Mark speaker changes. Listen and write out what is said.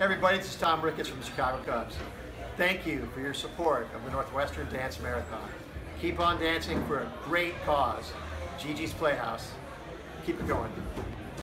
Speaker 1: Everybody, this is Tom Ricketts from the Chicago Cubs. Thank you for your support of the Northwestern Dance Marathon. Keep on dancing for a great cause. Gigi's Playhouse. Keep it going.